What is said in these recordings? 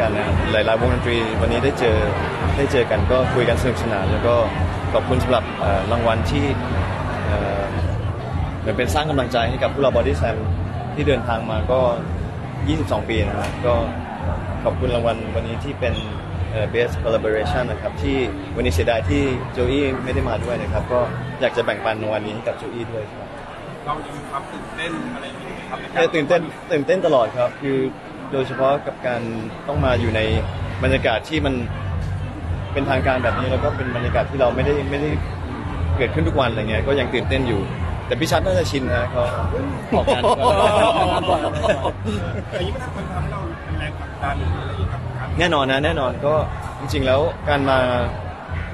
กันนะหลายๆวงดนตรีวันนี้ได้เจอได้เจอกันก็คุยกันสนุกสนาน แล้วก็ขอบคุณสำหรับเอ่อรางวัลที่เอ่อเหมือนเป็นสร้างกำลังใจให้กับพวกเราบอดี้แซมที่เดินทางมาก็ 22 ปีนะครับก็ขอบคุณรางวัลวันนี้ที่เป็นเอ่อ best collaboration นะครับที่วันนี้เสียดายที่โจอี้ไม่ได้มาด้วยนะครับก็อยากจะแบ่งปันรางวัลนี้ให้กับโจอี้ด้วยครับ เรายังมีความตื่นเต้นอะไรอย่างเงี้ยครับในเออตื่นเต้นตื่นเต้นตลอดครับ คือ โดยเฉพาะกับการต้องมาอยู่ในบรรยากาศที่มันเป็นทางการแบบนี้แล้วก็เป็นบรรยากาศที่เราไม่ได้ไม่ได้เกิดขึ้นทุกวันอะไรเงี้ยก็ยังตื่นเต้นอยู่ แต่พี่ชัดน่าจะชินนะเขาออกงานออกงานบ่อยอย่งนี้ก็ทำให้ทำให้เราเป็นแรงผลักดันหรือะไรอย่างเงี้ยครับแน่นอนนะแน่นอนก็จริง ๆ แล้วการมา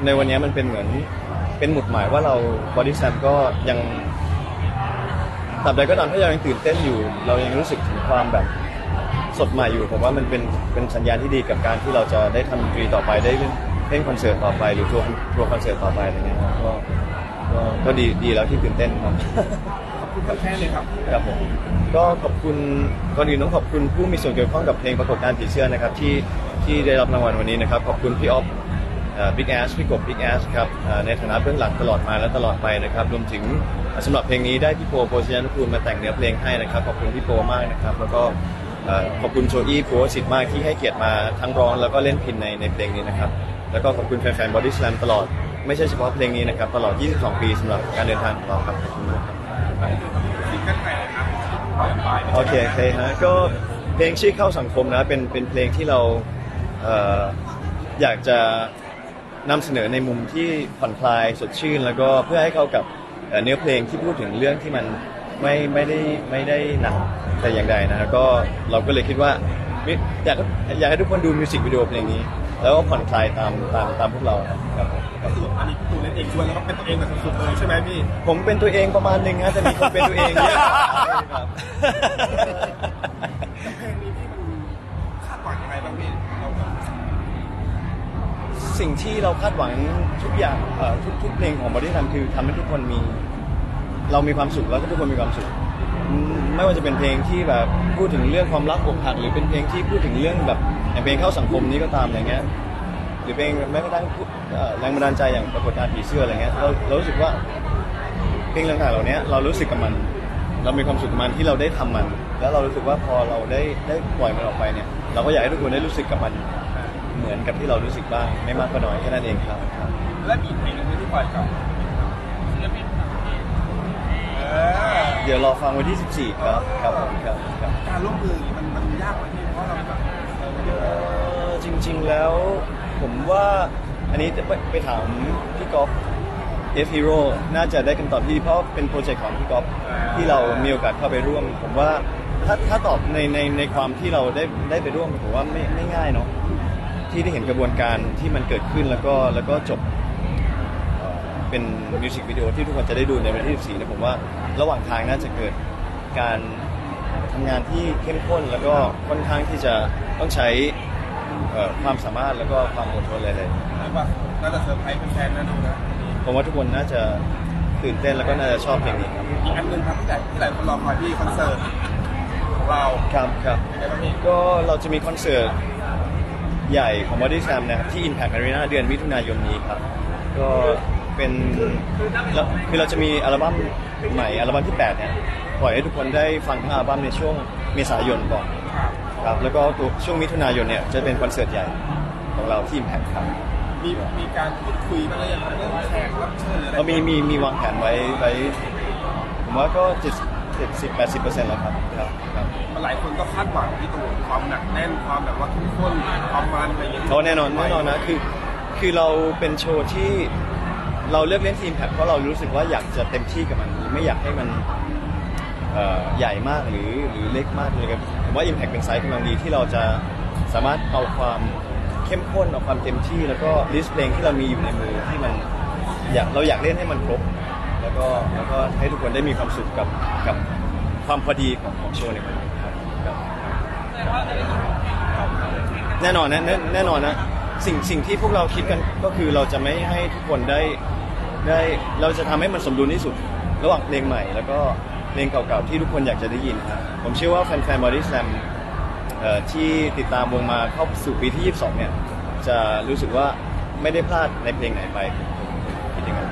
ในวันนี้มันเป็นเหมือนเป็นหมุดหมายว่าเราบอดี้แซมก็ยังตราบใดก็ตามถ้าเรายังตื่นเต้นอยู่ เรายังรู้สึกถึงความแบบ สดใหม่อยู่ผมว่ามันเป็นเป็นสัญญาณที่ดีกับการที่เราจะได้ทำดนตรีต่อไปได้เล่นเล่นคอนเสิร์ตต่อไปหรือทัวร์ทัวร์คอนเสิร์ตต่อไปอะไรเงี้ยครับก็ก็ก็ดีดีแล้วที่ตื่นเต้นครับขอบคุณแค่เลยครับ ครับผมก็ขอบคุณก่อนอื่นต้องขอบคุณผู้มีส่วนเกี่ยวข้องกับเพลงปรากฏการณ์ผีเสื้อนะครับที่ที่ได้รับรางวัลวันนี้นะครับ ขอบคุณพี่ออฟบิ๊กแอสพี่กบบิ๊กแอสครับเอ่อในฐานะเบื้องหลังตลอดมาและตลอดไปนะครับรวมถึงเอ่อสำหรับเพลงนี้ได้พี่โปโปษยะนุกูลมาแต่งเนื้อเพลงให้นะครับ ขอบคุณพี่โปมากนะครับ แล้วก็เอ่อ ขอบคุณโจอี้ ภูวศิษฐ์มากที่ให้เกียรติมาทั้งร้องแล้วก็เล่นพิณในในเพลงนี้นะครับ แล้วก็ขอบคุณแฟนๆบอดี้สแลมตลอด ไม่ใช่เฉพาะเพลงนี้นะครับ ตลอด 22 ปีสำหรับการเดินทางของเราครับขอบคุณมากครับซิงเกิลใหม่นะครับปล่อยไปโอเคโอเคฮะก็เพลงชื่อเข้าสังคมนะเป็นเป็นเพลงที่เราเอ่ออยากจะนำเสนอในมุมที่ผ่อนคลายสดชื่น แล้วก็เพื่อให้เข้ากับเอ่อเนื้อเพลงที่พูดถึงเรื่องที่มัน ไม่ไม่ได้ไม่ได้หนักแต่อย่างใดนะก็เราก็เลยคิดว่ามิอยากอยากให้ทุกคนดูมิวสิกวิดีโอเพลงนี้ แล้วก็ผ่อนคลายตามตามตามพวกเราครับผมครับสรุปอันนี้พี่ตูนเล่นเองด้วยแล้วก็เป็นตัวเองแบบสุดๆเลยใช่ไหมพี่ผมเป็นตัวเองประมาณหนึ่งฮะแต่มีคนเป็นตัวเองเยอะครับเพลงนี้พี่มันคาดหวังยังไงบ้างพี่เราแบบสิ่งที่เราคาดหวังทุกอย่างเอ่อทุกทุกเพลงของบอดี้ทำคือทำให้ทุกคนมี เรามีความสุขแล้วก็ทุกคนมีความสุข ไม่ว่าจะเป็นเพลงที่แบบพูดถึงเรื่องความรักอกหักหรือเป็นเพลงที่พูดถึงเรื่องแบบอย่างเพลงเข้าสังคมนี้ก็ตามอะไรเงี้ยหรือเพลงแม้กระทั่งพูดเอ่อแรงบันดาลใจอย่างปรากฏการณ์ผีเสื้ออะไรเงี้ยเราเรารู้สึกว่าเพลงต่างๆเหล่านี้เรารู้สึกกับมัน เรามีความสุขกับมันที่เราได้ทำมัน แล้วเรารู้สึกว่าพอเราได้ได้ปล่อยมันออกไปเนี่ย เราก็อยากให้ทุกคนได้รู้สึกกับมันเหมือนกับที่เรารู้สึกบ้างไม่มากก็น้อยแค่นั้นเองครับ และมีเพลงนึงที่ปล่อยกับ เออเดี๋ยวรอฟังวันที่ 14 ครับครับผมครับครับการร่วมมืออย่างนี้มันมันยากไหมพี่เพราะเราแบบเออเอ่อจริง ๆแล้วผมว่าอันนี้จะไปไปถามพี่ก๊อฟF.HERO น่าจะได้คำตอบที่เพราะเป็นโปรเจกต์ของพี่กอล์ฟที่เรามีโอกาสเข้าไปร่วม ผมว่าถ้าถ้าตอบในในในความที่เราได้ได้ไปร่วมผมว่าไม่ไม่ง่ายเนาะที่ได้เห็นกระบวนการที่มันเกิดขึ้นแล้วก็แล้วก็จบเอ่อ เป็นมิวสิกวิดีโอที่ทุกคนจะได้ดูในวันที่14เนี่ยผมว่าระหว่างทางน่าจะเกิดการทำงานที่เข้มข้นแล้วก็ค่อนข้างที่จะต้องใช้เอ่อความสามารถแล้วก็ความอดทนเลยเลยเรียกว่าน่าจะเซอร์ไพรส์แฟนๆนะดูนะผมว่าทุกคนน่าจะตื่นเต้นแล้วก็น่าจะชอบเพลงนี้ครับ อีกอันหนึ่งครับที่หลายที่หลายคนรอคอยพี่คอนเสิร์ตของเราครับครับ เป็นไงบ้างพี่ก็เราจะมีคอนเสิร์ตใหญ่ของ Body Slam นะครับที่ Impact Arena เดือนมิถุนายนนี้ครับ ก็ เป็นแล้วคือเราจะมีอัลบั้มใหม่อัลบั้มที่8เนี่ยปล่อยให้ทุกคนได้ฟังทั้งอัลบั้มในช่วงเมษายนก่อนครับแล้วก็ตัวช่วงมิถุนายนเนี่ยจะเป็นคอนเสิร์ตใหญ่ของเราที่ Impact ครับมีมีการพูดคุยบ้างหรือยังเรื่องแขกรับเชิญหรืออะไรเรามีมีมีวางแผนไว้ไว้ผมว่าก็70 70 80เปอร์เซ็นต์แล้วครับครับครับหลายคนก็คาดหวังพี่ตูนความหนักแน่นความแบบว่าเข้มข้นความมันอะไรอย่างเงี้ยเขาแน่นอนแน่นอนนะคือคือเราเป็นโชว์ที่ เราเลือกเล่นทีมแพคเพราะเรารู้สึกว่าอยากจะเต็มที่กับมัน ไม่อยากให้มันเอ่อใหญ่มากหรือหรือเล็กมากเลยครับผมว่า Impact เป็นไซส์กำลังดีที่เราจะสามารถเอาความเข้มข้นเอาความเต็มที่ แล้วก็ลิสต์เพลงที่เรามีอยู่ในมือที่มันอยากเราอยากเล่นให้มันครบ แล้วก็แล้วก็ให้ทุกคนได้มีความสุขกับกับความพอดีของของโชว์ในวันนี้ครับครับแน่นอนนะแน่แน่นอนนะ สิ่งสิ่งที่พวกเราคิดกันก็คือเราจะไม่ให้ทุกคนได้ได้เราจะทำให้มันสมดุลที่สุด ระหว่างเพลงใหม่ แล้วก็เพลงเก่าๆที่ทุกคนอยากจะได้ยินครับผมเชื่อว่าแฟนๆบอดี้สแลมเอ่อที่ติดตามวงมาเข้าสู่ปีที่ 22 เนี่ย จะรู้สึกว่าไม่ได้พลาดในเพลงไหนไปผมคิดอย่างนั้น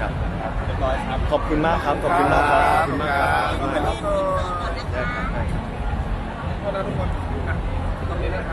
ครับครับเรียบร้อยครับ ขอบคุณมากครับขอบคุณมากครับขอบคุณมากครับขอบคุณครับได้ครับได้ครับขอบคุณทุกคน